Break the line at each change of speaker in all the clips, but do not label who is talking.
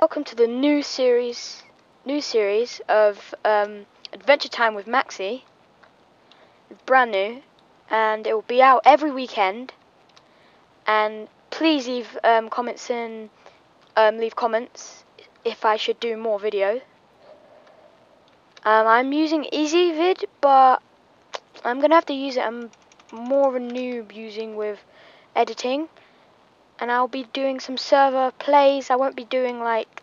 welcome to the new series, new series of um, Adventure Time with Maxy. It's brand new, and it will be out every weekend. And please leave um, comments in, um, leave comments if I should do more videos. Um, I'm using ezvid, but I'm gonna have to use it. I'm more of a noob using with editing and I'll be doing some server plays. I won't be doing like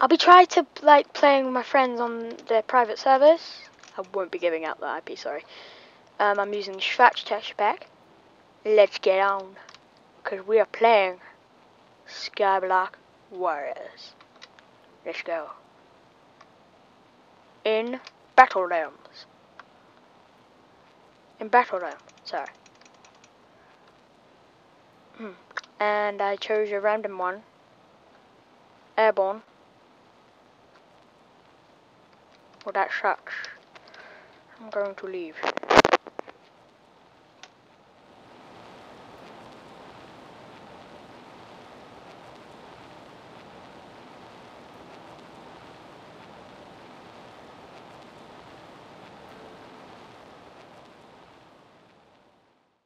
I'll be trying to like playing with my friends on their private servers. I won't be giving out the IP, sorry. Um, I'm using Schwarztech pack. Let's get on, cause we are playing Skyblock Warriors. Let's go. In Battle Realms. In Battle Realm, sorry. And I chose a random one. Airborne. Well, that sucks. I'm going to leave.